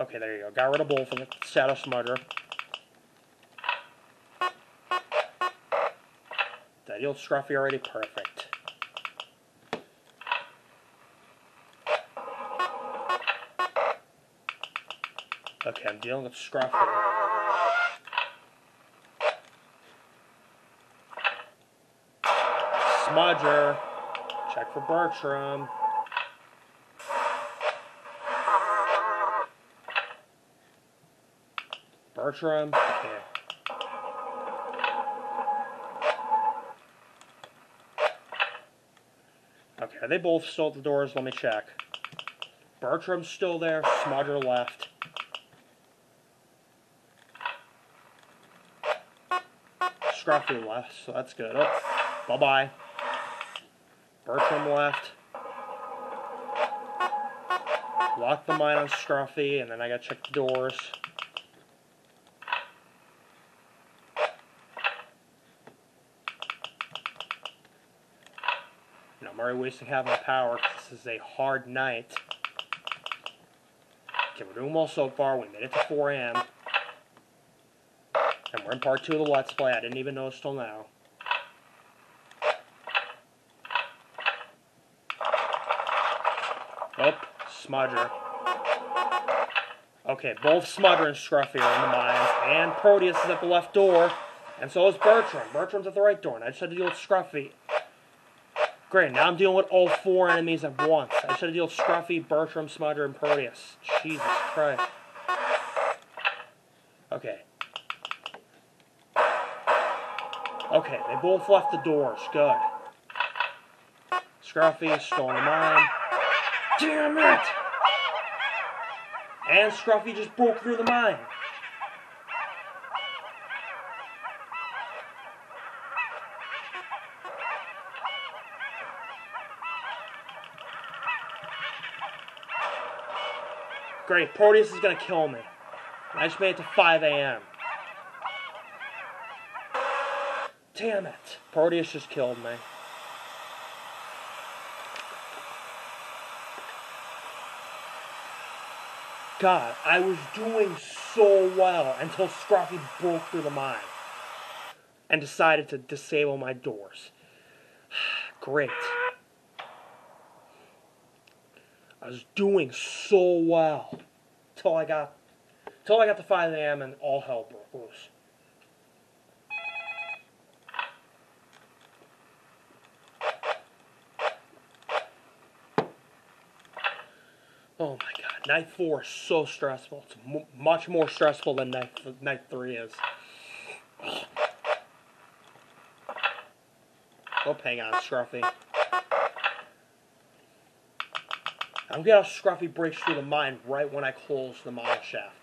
Okay, there you go. Got rid of both of the Shadow Smudger. That healed Scruffy already. Perfect. Okay, I'm dealing with Scruffy. Smudger. Check for Bertram. Bertram. Okay. Okay, are they both still at the doors? Let me check. Bertram's still there. Smudger left. Scruffy left, so that's good. Oh, bye-bye. Bertram left. Lock the mine on Scruffy, and then I gotta check the doors. You know, I'm already wasting half my power this is a hard night. Okay, we're doing well so far. We made it to 4 a.m. And we're in part 2 of the Let's Play. I didn't even notice till now. Oh, Smudger. Okay, both Smudger and Scruffy are in the mines, and Proteus is at the left door, and so is Bertram. Bertram's at the right door, and I just had to deal with Scruffy. Great, now I'm dealing with all four enemies at once. I should had to deal with Scruffy, Bertram, Smudger, and Proteus. Jesus Christ. Okay. Okay, they both left the doors. Good. Scruffy, stolen the mine. Damn it! And Scruffy just broke through the mine. Great, Proteus is gonna kill me. I just made it to 5 a.m. Damn it. Proteus just killed me. God, I was doing so well until Scruffy broke through the mine and decided to disable my doors. Great. I was doing so well till I got till I got to 5 a.m. and all hell broke loose. Oh my god, night four is so stressful. It's much more stressful than night night three is. Oh, hang on, Scruffy. I'm gonna Scruffy breaks through the mine right when I close the mine shaft.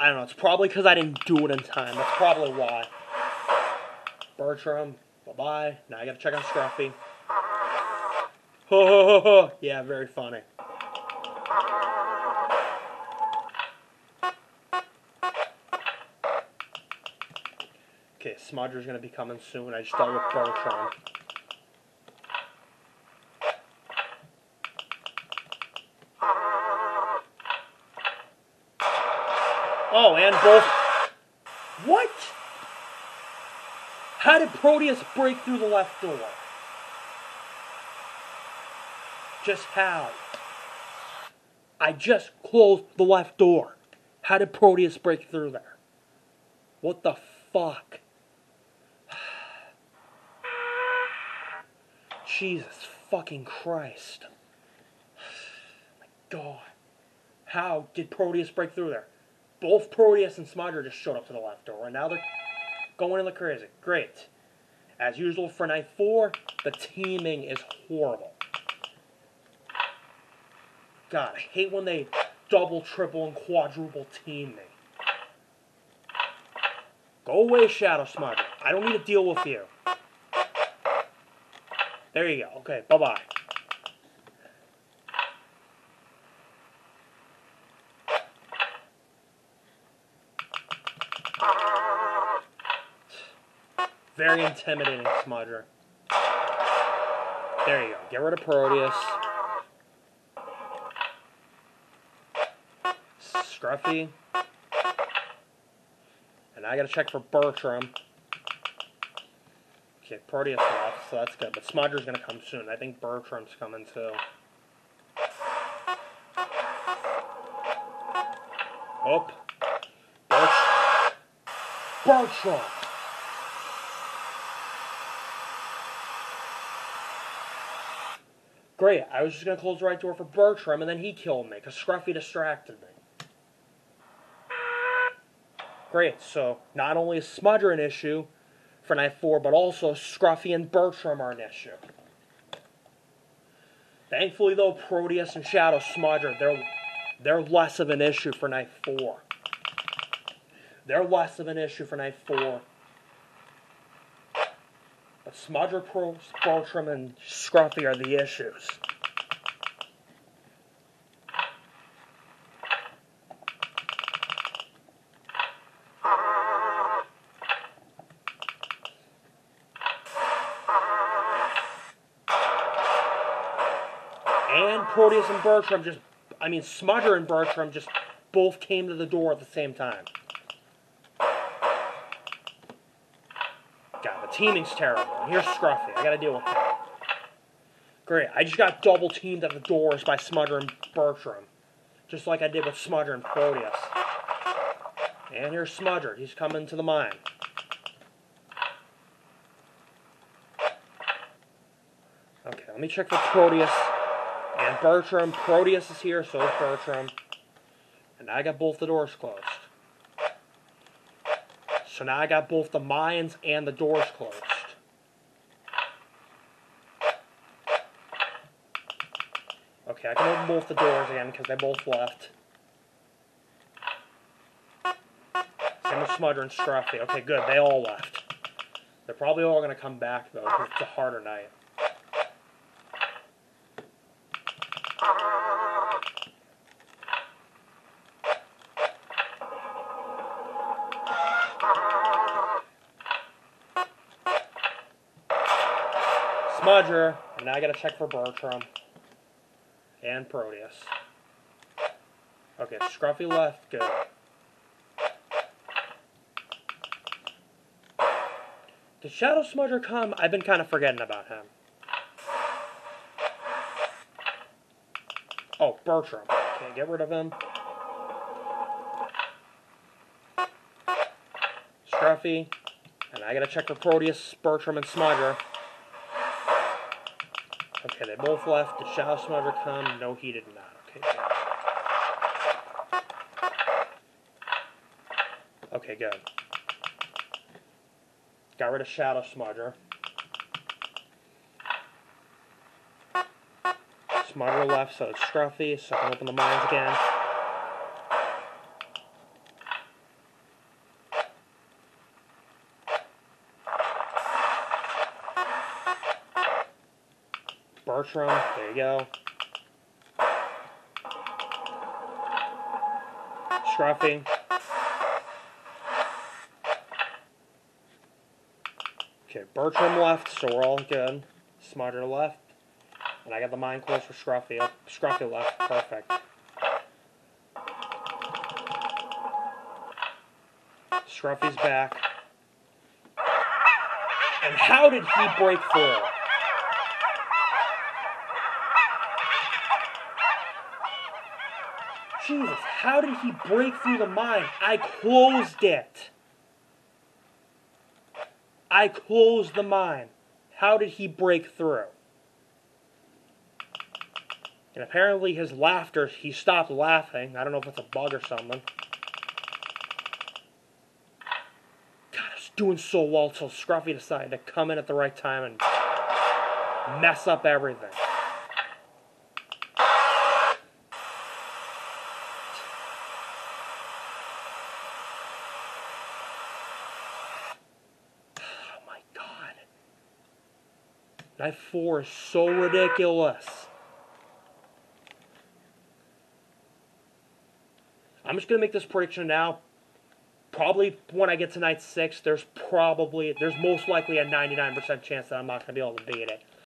I don't know. It's probably because I didn't do it in time. That's probably why. Bertram, bye bye. Now I gotta check on Scruffy. Ho ho ho ho! Yeah, very funny. Okay, Smudger's gonna be coming soon. I just dealt with Bertram. Oh, and both. What? How did Proteus break through the left door? Just how? I just closed the left door. How did Proteus break through there? What the fuck? Jesus fucking Christ. My God. How did Proteus break through there? Both Proteus and Smudger just showed up to the left door, and now they're going in the crazy. Great. As usual for night four, the teaming is horrible. God, I hate when they double, triple, and quadruple team me. Go away, Shadow Smudger. I don't need to deal with you. There you go. Okay, bye-bye. Very intimidating, Smudger. There you go. Get rid of Proteus. Scruffy. And I gotta check for Bertram. Okay, Proteus left, so that's good. But Smudger's gonna come soon. I think Bertram's coming too. Oh. Bertram. Bertram! Great, I was just gonna close the right door for Bertram, and then he killed me, because Scruffy distracted me. Great, so not only is Smudger an issue for Night 4, but also Scruffy and Bertram are an issue. Thankfully, though, Proteus and Shadow Smudger, they're, they're less of an issue for Night 4. They're less of an issue for Night 4. Pro, Bertram, and Scruffy are the issues. And Proteus and Bertram just, I mean, Smudger and Bertram just both came to the door at the same time. God, the teaming's terrible. Here's Scruffy. I gotta deal with. Great. I just got double teamed at the doors by Smudger and Bertram. Just like I did with Smudger and Proteus. And here's Smudger. He's coming to the mine. Okay, let me check for Proteus and Bertram. Proteus is here, so is Bertram. And I got both the doors closed. So now I got both the mines and the doors closed. Okay, I can open both the doors again because they both left. Same with Smudger and Scruffy. Okay, good. They all left. They're probably all going to come back, though, it's a harder night. Smudger, and now I gotta check for Bertram. And Proteus. Okay, Scruffy left, good. Did Shadow Smudger come? I've been kind of forgetting about him. Oh, Bertram. Can't get rid of him. Scruffy. And I gotta check for Proteus, Bertram, and Smudger. Okay, they both left. Did Shadow Smudger come? No, he did not. Okay. Okay, good. Got rid of Shadow Smudger. Smudger left, so it's Scruffy, so I can open the mines again. Bertram, there you go. Scruffy. Okay, Bertram left, so we're all good. Smudger left. And I got the mine closed for Scruffy. Oh, Scruffy left, perfect. Scruffy's back. And how did he break through? Jesus, how did he break through the mine? I closed it. I closed the mine. How did he break through? And apparently his laughter, he stopped laughing. I don't know if it's a bug or something. God, I was doing so well until Scruffy decided to come in at the right time and mess up everything. Night 4 is so ridiculous. I'm just going to make this prediction now. Probably when I get to night 6, there's probably, there's most likely a 99% chance that I'm not going to be able to beat it.